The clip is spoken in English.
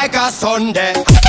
Like a Sunday.